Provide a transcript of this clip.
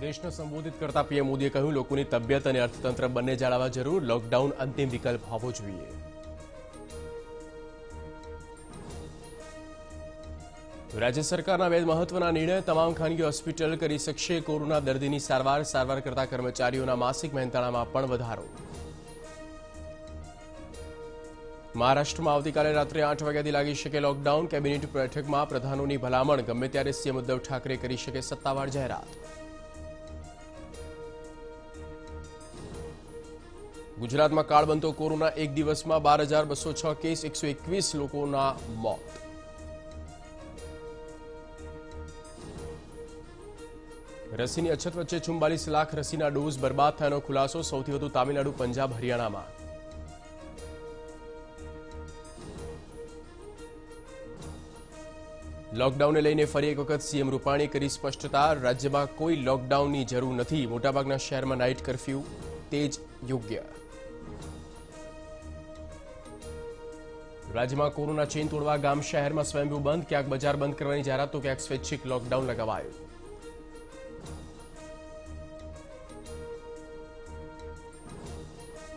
દેશને સંબોધિત કરતા પીએમ મોદીએ કહ્યું, લોકોની તબિયત અને અર્થતંત્ર બંને જાળવવા જરૂર. લોકડાઉન અંતિમ વિકલ્પ હોવો જોઈએ. રાજ્ય સરકારના બે મહત્વના નિર્ણય, તમામ ખાનગી હોસ્પિટલ કરી શકશે. કોરોના દર્દીની સારવાર સારવાર કરતા કર્મચારીઓના માસિક મહેનતાણામાં પણ વધારો. મહારાષ્ટ્રમાં આવતીકાલે રાત્રે આઠ વાગ્યાથી લાગી શકે લોકડાઉન. કેબિનેટ બેઠકમાં પ્રધાનોની ભલામણ. ગમે ત્યારે સીએમ ઉદ્ધવ ઠાકરે કરી શકે સત્તાવાર જાહેરાત. ગુજરાતમાં કાળબંધો કોરોના એક દિવસમાં બાર હજાર બસો છ કેસ, એકસો એકવીસ લોકોના મોત. રસીની અછત વચ્ચે ચુમ્બાલીસ લાખ રસીના ડોઝ બરબાદ થયાનો ખુલાસો, સૌથી વધુ તામિલનાડુ, પંજાબ, હરિયાણામાં. લોકડાઉનને લઈને ફરી એક વખત સીએમ રૂપાણી કરી સ્પષ્ટતા, રાજ્યમાં કોઈ લોકડાઉનની જરૂર નથી. મોટાભાગના શહેરમાં નાઇટ કરફ્યુ તેજ યોગ્ય. રાજ્યમાં કોરોના ચેઇન તોડવા ગામ શહેરમાં સ્વયંભૂ બંધ. ક્યાંક બજાર બંધ કરવાની જાહેરાત તો ક્યાંક સ્વૈચ્છિક લોકડાઉન લગાવાયું.